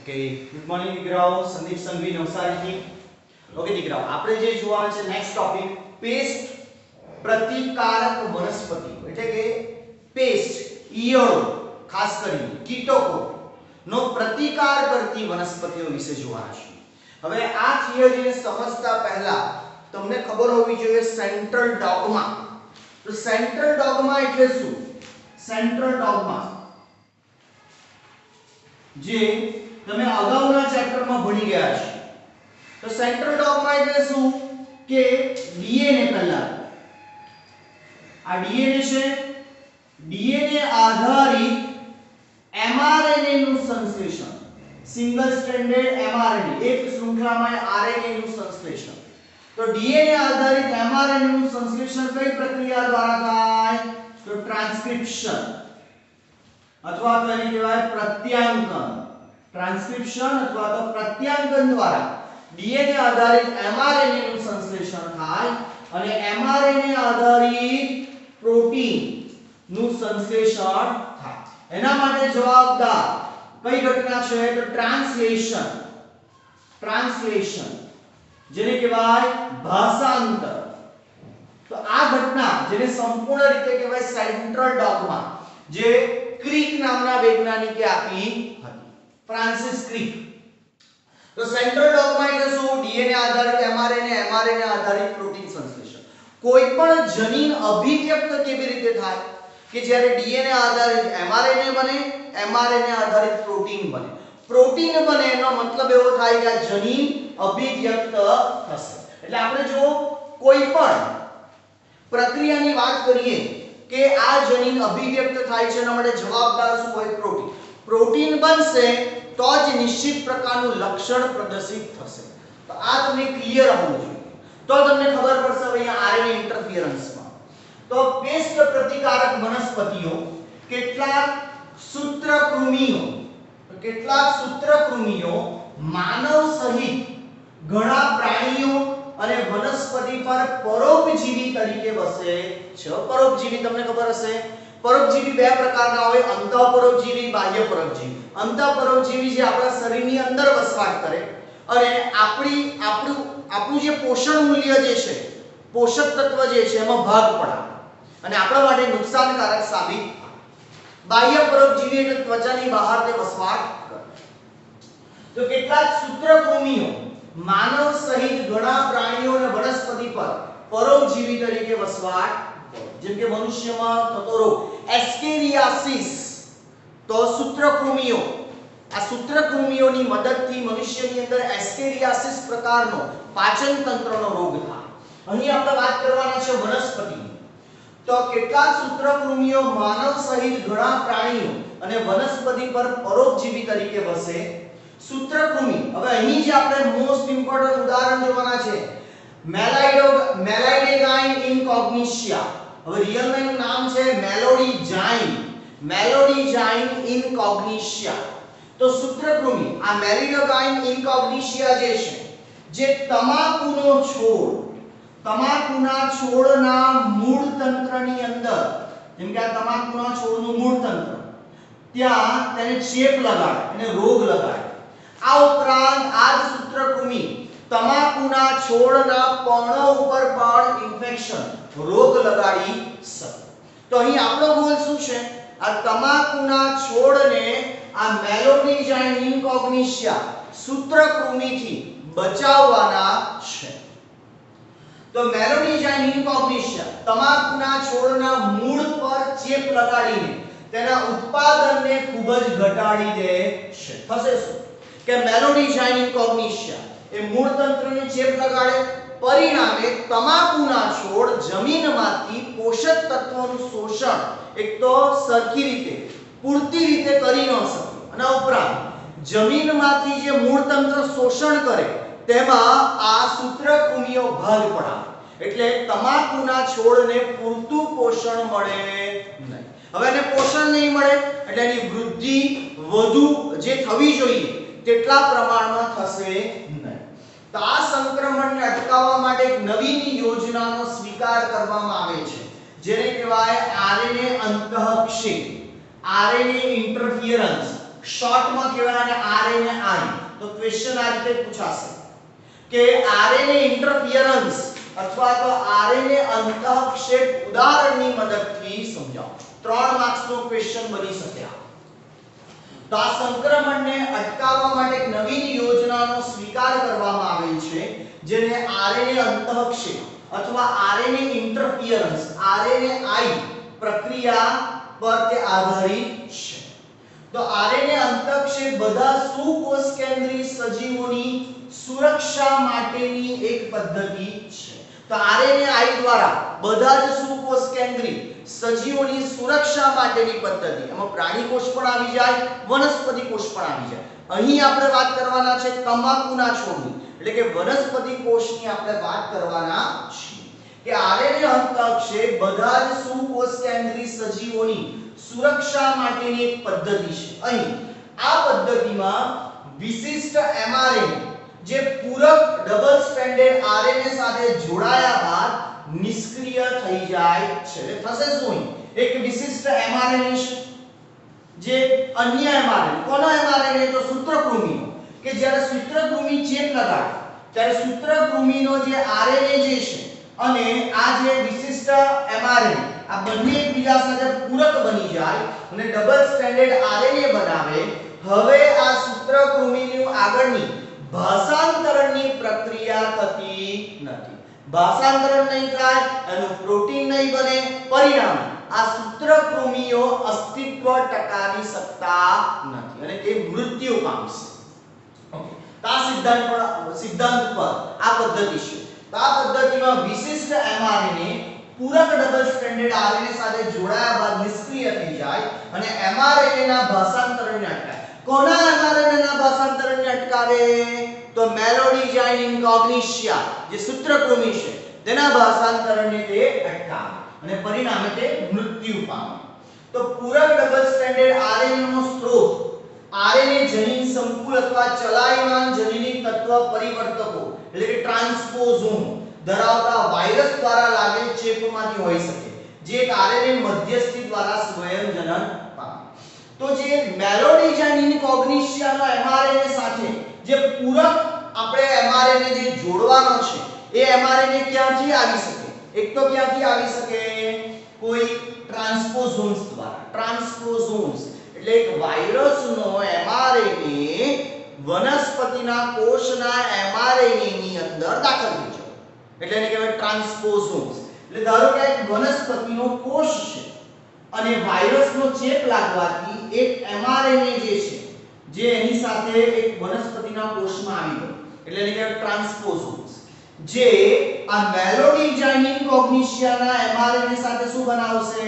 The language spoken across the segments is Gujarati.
ઓકે ગુડ મોર્નિંગ દીકરાઓ સંદીપ સંઘવી નવસારીથી ઓકે દીકરાઓ આપણે જે જોવાનું છે નેક્સ્ટ ટોપિક પેસ્ટ પ્રતિકારક વનસ્પતિ. એટલે કે પેસ્ટ ઈયળો, ખાસ કરીને કીટકો નો પ્રતિકાર કરતી વનસ્પતિઓ વિશે જોવાના છે. હવે આ થિયરીને સમજતા પહેલા તમને ખબર હોવી જોઈએ સેન્ટ્રલ ડોગમા. તો સેન્ટ્રલ ડોગમા એટલે શું? Central dogma. જે તમે અગાઉના ચેપ્ટરમાં ભણી ગયા છો તો સેન્ટ્રલ ડોગમા એટલે શું? કે ડીએનએ પહેલા. આ ડીએનએ છે, ડીએનએ આધારિત એમઆરએનએ નું સંશ્લેષણ. સિંગલ સ્ટ્રેન્ડેડ એમઆરએનએ એક શૃંખલામાં આરએનએ નું સંશ્લેષણ. તો ડીએનએ આધારિત એમઆરએનએ નું સંશ્લેષણ કઈ પ્રક્રિયા દ્વારા થાય? તો ટ્રાન્સક્રિપ્શન અથવા એને કહેવાય પ્રત્યાંકન. ટ્રાન્સક્રિપ્શન અથવા તો પ્રત્યાંકન દ્વારા ડીએનએ આધારિત એમઆરએનએ નું સંશ્લેષણ થાય અને એમઆરએનએ આધારિત પ્રોટીનનું સંશ્લેષણ થાય. એના માટે જવાબદાર કઈ ઘટના છે? તો ટ્રાન્સલેશન. ટ્રાન્સલેશન. જેને કહેવાય ભાષાંતર. તો આ ઘટના જેને સંપૂર્ણ રીતે કહેવાય સેન્ટ્રલ ડોગમા, જે ક્રિક નામના વૈજ્ઞાનિકે આપી ફ્રાન્સિસ ક્રિક તો સેન્ટ્રલ ડોગમા એટલે શું ડીએનએ આધારિત એમઆરએનએ એમઆરએનએ આધારિત પ્રોટીન સંશ્લેષણ કોઈ પણ જનીન અભિવ્યક્ત કેવી રીતે થાય કે જ્યારે ડીએનએ આધારિત એમઆરએનએ બને એમઆરએનએ આધારિત પ્રોટીન બને પ્રોટીન બને એનો મતલબ એવો થાય કે જનીન અભિવ્યક્ત થશે. એટલે આપણે જો કોઈ પણ પ્રક્રિયાની વાત કરીએ કે આ જનીન અભિવ્યક્ત થાય છે, એના માટે જવાબદાર શું હોય પ્રોટીન પ્રોટીન બનશે, તો જ નિશ્ચિત પ્રકારનું લક્ષણ પ્રદર્શિત થશે. તો આ તમને ક્લિયર હોવું જોઈએ. તો તમને ખબર પડશે અહીંયા આરએનએ ઇન્ટરફિયરન્સમાં તો પેસ્ટ પ્રતિકારક વનસ્પતિઓ, કેટલાક સૂત્રકૃમિઓ કેટલાક સૂત્રકૃમિઓ માનવ સહિત ઘણા પ્રાણીઓ અને વનસ્પતિ પર પરોપજીવી તરીકે વસે છે. પરોપજીવી તમને ખબર હશે? પરોપજીવી બે પ્રકારના હોય. અંતઃપરોપજીવી બાહ્ય પરોપજીવી અંતઃપરોપજીવી જે આપણા શરીરની અંદર વસવાટ કરે અને આપણી, આપણું આપણું જે પોષણ મૂલ્ય જે છે, પોષક તત્વ જે છે, એમાં ભાગ પડાવે. અને આપણા માટે નુકસાનકારક સાબિત બાહ્ય પરોપજીવી એટલે ત્વચાની બહાર તે વસવાટ કરે. તો કેટલાક સૂત્રભૂમિઓ માનવ સહિત ઘણા પ્રાણીઓ અને વનસ્પતિ પર પરોપજીવી તરીકે વસવાટ. જેમ કે મનુષ્યમાં થતો રોગ. એસ્કેરિયાસિસ તો સૂત્રકૃમિઓ. આ સૂત્રકૃમિઓની મદદથી મનુષ્યની અંદર એસ્કેરિયાસિસ પ્રકારનો પાચન તંત્રનો રોગ થાય. અહીં આપણે વાત કરવાના છે વનસ્પતિ. તો કેટલાક સૂત્રકૃમિઓ માનવ સહિત ઘણા પ્રાણીઓ અને વનસ્પતિ પર પરોપજીવી તરીકે વસે. સૂત્રકૃમિ. હવે અહીં જે આપણે મોસ્ટ ઇમ્પોર્ટન્ટ ઉદાહરણ જોવાના છે. મેલાઇડો મેલાઇડેગાઇન ઇનકોગ્નિશિયા. હવે રિયલ એનું નામ છે મેલોડીજાઇન મેલોડીજાઇન ઇનકોગ્નિશિયા. તો સૂત્રકૃમિ, આ મેલિડોગાઇન ઇનકોગ્નિશિયા જે છે, જે તમાકુનો છોડ, તમાકુના છોડના મૂળ તંત્રની અંદર, જેમ કે આ તમાકુના છોડનું મૂળ તંત્ર ત્યાં તેને ચેપ લગાડે, એને રોગ લગાડે. આ ઉપરાંત આ જ સૂત્રકૃમિ તમાકુના છોડના પર્ણો ઉપર પણ ઇન્ફેક્શન રોગ લગાડી શકે. તો અહીં આપણો ગોલ શું છે? આ તમાકુના છોડને આ મેલોડીજાઇન ઇનકોગ્નિશિયા સૂત્રકૃમિથી બચાવવાના છે. તો મેલોડીજાઇન ઇનકોગ્નિશિયા તમાકુના છોડના મૂળ પર ચેપ લગાડીને તેના ઉત્પાદનને ખૂબ જ ઘટાડી દે છે. થશે શું? કે મેલોડીજાઇન ઇનકોગ્નિશિયા એ મૂળ તંત્રને ચેપ લગાડે પરિણામે તમાકુના છોડ જમીનમાંથી પોષક તત્વોનું શોષણ એક તો સરખી રીતે, પૂરતી રીતે કરી ન શકે અને ઉપરાંત, જમીનમાંથી જે મૂળ તંત્ર શોષણ કરે, તેમાં આ સૂત્રકૃમિઓ ભાગ પડાવે. એટલે તમાકુના છોડને પૂરતું પોષણ મળે નહીં. હવે એને પોષણ નહીં મળે, એટલે એની વૃદ્ધિ વધુ જે થવી જોઈએ, તેટલા પ્રમાણમાં થશે તો આ સંક્રમણને અટકાવવા માટે એક નવીન યોજનાનો સ્વીકાર કરવામાં આવે છે. જેને કહેવાય આરએનએ અંતઃક્ષેપ આરએનએ ઇન્ટરફિયરન્સ. શોર્ટમાં કહેવાય આને આરએનએ આઈ તો ક્વેશ્ચન આ રીતે પૂછાશે કે આરએનએ ઇન્ટરફિયરન્સ અથવા તો આરએનએ અંતઃક્ષેપ ઉદાહરણની મદદથી સમજાવો. ત્રણ માર્ક્સનો ક્વેશ્ચન બની શકે આ. તો આ સંક્રમણને અટકાવવા માટે એક નવીન યોજનાનો સ્વીકાર કરવામાં આવેલ છે, જેને આરએનએ અંતઃક્ષેપ અથવા આરએનએ ઇન્ટરફિયરન્સ, આરએનએ આઈ પ્રક્રિયા પર તે આધારિત છે. તો આરએનએ અંતઃક્ષેપ બધા સુકોષ સજીવોની સુરક્ષા માટેની એક પદ્ધતિ છે. તો આરએનએ આઈ દ્વારા બધા જ સુકોષ સજીવોની સુરક્ષા માટેની પદ્ધતિ. એમાં પ્રાણી કોષ પણ આવી જાય, વનસ્પતિ કોષ પણ આવી જાય. અહીં આપણે વાત કરવાના છે તમાકુના છોડની. એટલે કે વનસ્પતિ કોષની આપણે વાત કરવાના છીએ. કે આરએનએ છે બધા જ સુકોષ કેન્દ્રી સજીવોની સુરક્ષા માટેની એક પદ્ધતિ છે. અહીં આ પદ્ધતિમાં વિશિષ્ટ એમઆરએનએ, જે પૂરક ડબલ સ્ટ્રેન્ડેડ આરએનએ સાથે જોડાયા બાદ નિષ્ક્રિય થઈ જાય છે. એટલે થશે શું એક વિશિષ્ટ એમઆરએનએ છે. જે અન્ય એમઆરએનએ કોનો એમઆરએનએ તો સૂત્રકૃમિનો કે જ્યારે સૂત્રકૃમિ ચેપ લગાડે, ત્યારે સૂત્રકૃમિનો જે આરએનએ જે છે અને આ જે વિશિષ્ટ એમઆરએનએ આ બંને એકબીજા સાથે પૂરક બની જાય અને ડબલ સ્ટેન્ડર્ડ આરએનએ બનાવે, હવે આ સૂત્રકૃમિનું આગળની ભાષાંતરણની પ્રક્રિયા થતી નથી. ભાષાંતરણ નહીં થાય એનું પ્રોટીન નહીં બને, પરિણામે આ સૂત્રકૃમિઓ અસ્તિત્વ ટકાવી શકતા નથી અને તે મૃત્યુ પામશે. આ સિદ્ધાંત પર સિદ્ધાંત પર આ પદ્ધતિ છે. આ પદ્ધતિમાં વિશિષ્ટ એમઆરએનએ પૂરક ડબલ સ્ટ્રેન્ડેડ આરએનએ સાથે જોડાયા બાદ નિષ્ક્રિય થઈ જાય અને એમઆરએનએ ના ભાષાંતરણને અટકાવે. કોના એમઆરએનએ ના ભાષાંતરણને અટકાવે? તો મેલોડિજાઇન ઇન્કોગ્નિશિયા, જે સૂત્રકૃમિ છે. તેના ભાષાંતરણને તે અટકાવે અને પરિણામે તે મૃત્યુ પામે. તો પૂરક ડબલ સ્ટ્રેન્ડેડ આરએનએ નો સ્ત્રોત, આરએનએ જનીન સંકુલ અથવા ચલાયમાન જનીનિક તત્વ પરિવર્તકો, એટલે કે ટ્રાન્સપોઝોમ, ધરાવતા વાયરસ દ્વારા લાગેલ ચેપમાંથી હોઈ શકે, જે એક આરએનએ મધ્યસ્થી દ્વારા સ્વયં જનન પામે. તો જે મેલોડિજાઇન કોગ્નિશિયાનો એમઆરએનએ સાથે જે પૂરક આપણે એમઆરએનએ જે જોડવાનો છે, એ એમઆરએનએ ક્યાંથી આવી શકે? એક તો ક્યાંથી આવી શકે? કોઈ ટ્રાન્સપોઝોમ્સ દ્વારા. ટ્રાન્સપોઝોમ્સ એટલે એક વાયરસનો એમઆરએનએ વનસ્પતિના કોષના એમઆરએનએ ની અંદર દાખલ થઈ જાય એટલે એને કહેવાય ટ્રાન્સપોઝોમ્સ એટલે ધારો કે એક વનસ્પતિનો કોષ છે, અને વાયરસનો ચેપ લાગવાથી એક એમઆરએનએ જે છે જે એની સાથે એક વનસ્પતિના કોષમાં આવી ગયો. એટલે એને કહેવાય ટ્રાન્સપોઝોમ્સ. જે આ મેલોડિજાઇનિન કોગ્નિશિયાના એમઆરએનએ સાથે શું બનાવશે?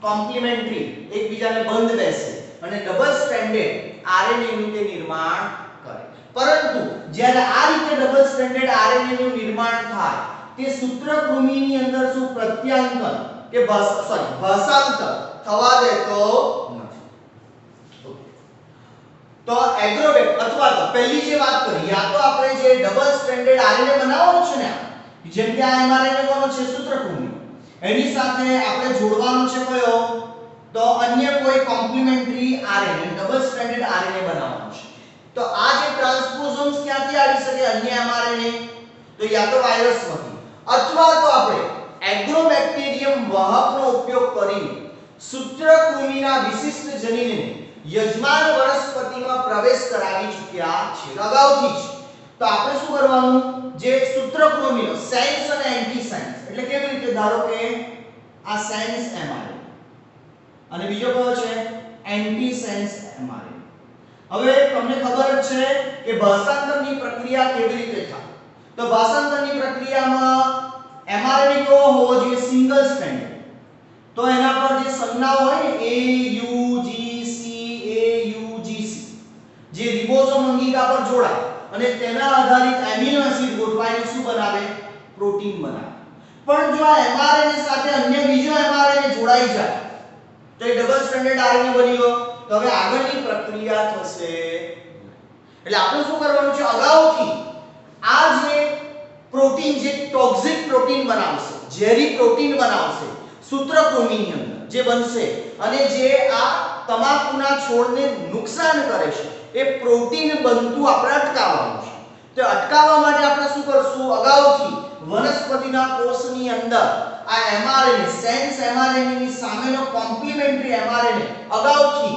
કોમ્પ્લિમેન્ટરી. એકબીજાને બંધ બેસે અને ડબલ સ્ટ્રેન્ડેડ આરએનએ નું તે નિર્માણ કરે. પરંતુ જ્યારે આ રીતે ડબલ સ્ટ્રેન્ડેડ આરએનએ નું નિર્માણ થાય, તે સૂત્રકૃમિની અંદર શું પ્રત્યાંતર કે સોરી ભાષાંતર થવા દેતો નથી. તો એગ્રોવેટ અથવા તો પહેલી જે વાત કરી, યા તો આપણે જે ડબલ સ્ટ્રેન્ડેડ આરએનએ બનાવવાનો છે ને, જેમ કે આ એમઆરએનએ કોનો છે સૂત્રકૃમિ એની સાથે આપણે જોડવાનો છે કયો? તો અન્ય કોઈ complementary RNA double stranded RNA બનાવવાનો છે. તો આ જે ટ્રાન્સપોઝોમ્સ ક્યાંથી આવી શકે? અન્ય એમઆરએનએ તો યા તો વાયરસમાંથી અથવા તો આપણે એગ્રોબેક્ટેરિયમ વાહકનો ઉપયોગ કરીને સૂત્રકૃમિના વિશિષ્ટ જનીનને યજમાન વનસ્પતિમાં પ્રવેશ કરાવી ચૂક્યા છે, અગાઉથી જ. તો આપણે શું કરવાનું? જે સૂત્રકૃમિનો સેન્સ અને એન્ટીસેન્સ એટલે કેવી રીતે? ધારો કે આ સેન્સ એમઆરએ અને બીજો કયો છે? એન્ટી સાયન્સ એમઆરએ હવે તમને ખબર જ છે કે ભાષાંતરની પ્રક્રિયા કેવી રીતે થાય? તો ભાષાંતરની પ્રક્રિયામાં એમઆરએનએ કેવો હોવો જોઈએ સિંગલ સ્ટ્રેન્ડ તો એના પર જે સંજ્ઞાઓ જોડાય. અને તેના આધારિત એમિનો એસિડ ગોઠવાઈને શું બનાવે? પ્રોટીન બનાવે. પણ જો આ એમઆરએનએ સાથે અન્ય બીજો એમઆરએનએ જોડાઈ જાય, તો એ ડબલ સ્ટ્રેન્ડેડ આરએનએ બની ગયો. તો હવે આગળની પ્રક્રિયા થશે. એટલે આપણે શું કરવાનું છે? અગાઉથી આ જે પ્રોટીન જે ટોક્સિક પ્રોટીન બનાવશે, ઝેરી પ્રોટીન બનાવશે સૂત્રકૃમિની અંદર જે બનશે, અને જે આ તમાકુના છોડને નુકસાન કરે છે એ પ્રોટીન બનતું આપણે અટકાવવાનું છે. તો અટકાવવા માટે આપણે શું કરશું? અગાઉથી વનસ્પતિના કોષની અંદર આ એમઆરએનએ સેન્સ એમઆરએનએ ની સામેનો કોમ્પ્લિમેન્ટરી એમઆરએનએ અગાઉથી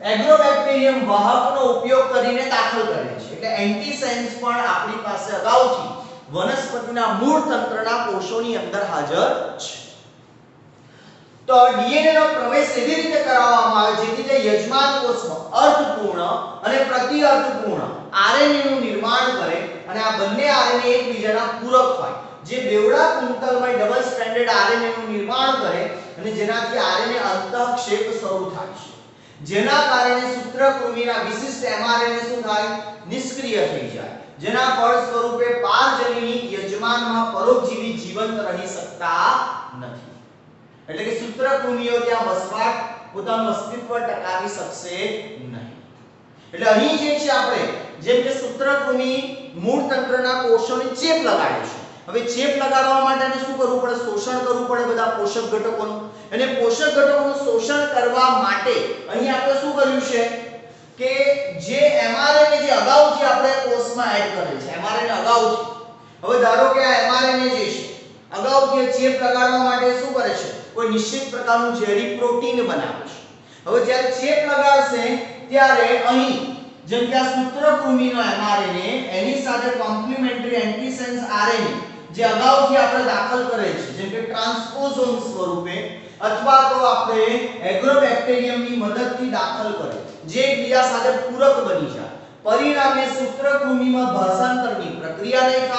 એગ્રોબેક્ટેરિયમ વાહકનો ઉપયોગ કરીને દાખલ કરે છે. એટલે એન્ટીસેન્સ પણ આપણી પાસે અગાઉથી વનસ્પતિના મૂળ તંત્રના કોષોની અંદર હાજર છે. તો ડીએનએ નો પ્રવેશ એવી રીતે કરાવવામાં આવે જેથી તે યજમાન કોષમાં અર્થપૂર્ણ અને પ્રતિઅર્થપૂર્ણ આરએનએ નું નિર્માણ કરે અને આ બંને આરએનએ એકબીજાના પૂરક હોય. જે બેવડા કુંતલમય ડબલ સ્ટ્રેન્ડેડ આરએનએ નું નિર્માણ કરે અને જેનાથી આરએનએ અંતઃક્ષેપ શરૂ થાય છે. જેના કારણે સૂત્રકૃમિના વિશિષ્ટ એમઆરએનએ શું થાય? નિષ્ક્રિય થઈ જાય. જેના ફળ સ્વરૂપે પારજનીની યજમાનમાં પરોપજીવી જીવંત રહી શકતા એટલે કે સૂત્રકૃમિઓ ત્યાં વસવાટ પોતાનું અસ્તિત્વ ટકાવી શકશે નહીં. એટલે અહીં જે છે આપણે, જેમ કે સૂત્રકૃમિ મૂળ તંત્રના કોષોને ચેપ લગાડે છે. હવે ચેપ લગાડવા માટે શું કરવું પડે? શોષણ કરવું પડે બધા પોષક ઘટકોનું. અને પોષક ઘટકોનું શોષણ કરવા માટે અહીં આપણે શું કર્યું છે? કે જે એમઆરએનએ જે અગાઉથી આપણે કોષમાં એડ કરેલ છે, mRNA અગાઉથી હવે ધારો કે આ એમઆરએનએ જે છે અગાઉથી જે ચેપ લગાડવા માટે શું કરે છે? કોઈ નિશ્ચિત પ્રકારનું ઝેરી પ્રોટીન બનાવે છે. હવે જ્યારે ચેપ લગાડશે, ત્યારે અહીં જેમ કે આ સૂત્રકૃમિનો એમઆરએનએ એની સાથે કોમ્પ્લિમેન્ટરી એન્ટીસેન્સ આરએનએ જે અગાઉથી આપણે દાખલ કરેલ છે, જેમ કે ટ્રાન્સપોઝોન સ્વરૂપે, અથવા તો આપણે એગ્રોબેક્ટેરિયમની મદદથી દાખલ કરે જે એકબીજા સાથે પૂરક બની જાય. પરિણામે સૂત્રકૃમિમાં ભાષાંતરની પ્રક્રિયા નહીં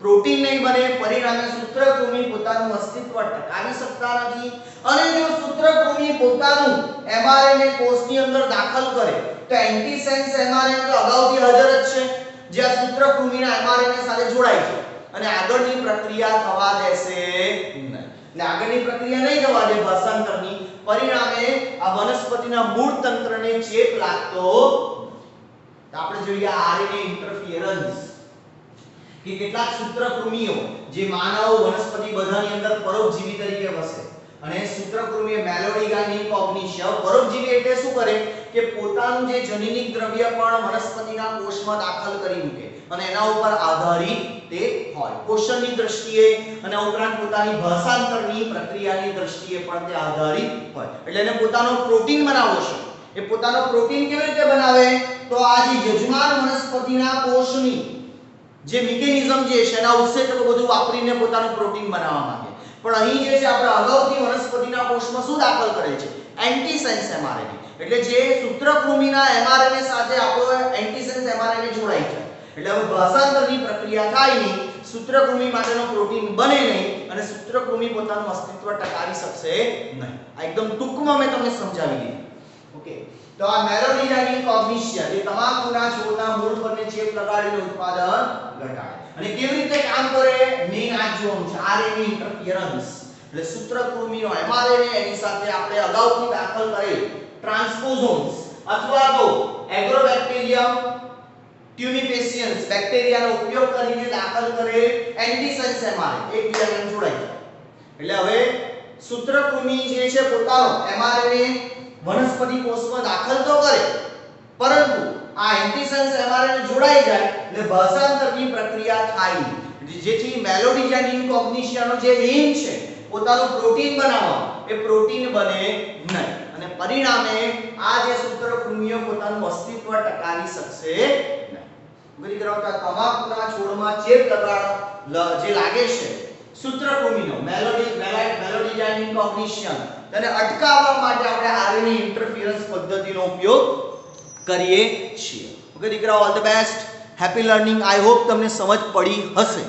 પ્રોટીન નહીં બને, પરિણામે સૂત્રકૃમિ પોતાનું અસ્તિત્વ ટકાવી શકતા નથી. અને જો સૂત્રકૃમિ પોતાનું એમઆરએનએ કોષની અંદર દાખલ કરે, તો એન્ટીસેન્સ એમઆરએનએ તો અગાઉથી હાજર જ છે. જે આ સૂત્રકૃમિના એમઆરએનએ સાથે જોડાય છે. અને આગળની પ્રક્રિયા થવા દેશે નહીં. આગળની પ્રક્રિયા નહીં થવા દે ભાષાંતરની, પરિણામે આ વનસ્પતિના મૂળ તંત્રને ચેપ લાગતો આપણે જોઈએ આરએનએ ઇન્ટરફિયરન્સ કે કેટલાક સૂત્રકૃમિઓ જે માનવ વનસ્પતિ બધાની અંદર પરોપજીવી તરીકે વસે. અને સૂત્રકૃમિએ મેલોડિગા કોગ્નિશિયા પરોપજીવી એટલે શું કરે? કે પોતાનું જે જનીનિક દ્રવ્ય પણ વનસ્પતિના કોષમાં દાખલ કરી મૂકે. અને એના ઉપર આધારિત તે હોય. પોષણની દ્રષ્ટિએ અને ઉપરાંત પોતાની ભાષાંતરની પ્રક્રિયાની દ્રષ્ટિએ પણ તે આધારિત હોય. એટલે એને પોતાનો પ્રોટીન બનાવવો છે. એ પોતાનો પ્રોટીન કેવી રીતે બનાવે? તો આ જે યજમાન વનસ્પતિના કોષની જે મિકેનિઝમ જે છે એના ઉત્સેચકો બધું વાપરીને પોતાનું પ્રોટીન બનાવવા માંગે. પણ અહીં જે છે આપણે અગાઉથી વનસ્પતિના કોષમાં શું દાખલ કરે છે? Antisense mRNA. એટલે જે સૂત્રકૃમિના એમઆરએનએ સાથે આપણો એન્ટીસેન્સ એમઆરએનએ જોડાય છે એટલે હવે ભાષાંતરની પ્રક્રિયા થાય નહીં, સૂત્રકૃમિ માટેનો પ્રોટીન બને નહીં અને સૂત્રકૃમિ પોતાનું અસ્તિત્વ ટકાવી શકશે નહીં. આ એકદમ ટૂંકમાં મેં તમને સમજાવી દીધું. ઓકે? તો આ મેલોડિનાની કોગ્નિશિયા જે તમાકુના છોડના મૂળ પરને ચેપ લગાડીને ઉત્પાદન ઘટાડે. અને કેવી રીતે કામ કરે? મેઇન આ જોવાનું છે, આરએનએ ઇન્ટરફિયરન્સ એટલે સૂત્રકૃમિનો એમઆરએનએ એની સાથે આપણે અગાઉથી દાખલ કરેલ ટ્રાન્સપોઝોન્સ અથવા તો એગ્રોબેક્ટેરિયમ ટ્યુનિપેશિયન્સ બેક્ટેરિયાનો ઉપયોગ કરીને દાખલ કરેલ એન્ટીસેન્સ mRNA એકબીજાને જોડાય એટલે હવે સૂત્રકૃમિ જે છે, પોતાનો mRNA વનસ્પતિ કોષમાં દાખલ તો કરે, પરંતુ આ એન્ટીસેન્સ એમઆરએનએ જોડાઈ જાય એટલે ભાષાંતરની પ્રક્રિયા થાય. જેથી મેલોડિજાનિન કોગ્નિશિયાનો જે એમ છે, પોતાનું પ્રોટીન બનાવવા, એ પ્રોટીન બને નહીં. અને પરિણામે આ જે સૂત્રકૃમિઓ પોતાનું અસ્તિત્વ ટકાવી શકશે નહીં. તમાકુના છોડમાં ચેપ લગાડ જે લાગે છે સૂત્રકૃમિનો મેલોડી જાઇનિંગ કોગ્નિશન તેને અટકાવવા માટે આપણે આરએનએ ઇન્ટરફિયરન્સ પદ્ધતિનો ઉપયોગ કરીએ છીએ. ઓકે દીકરાઓ all the best happy learning I hope તમને સમજ પડી હશે.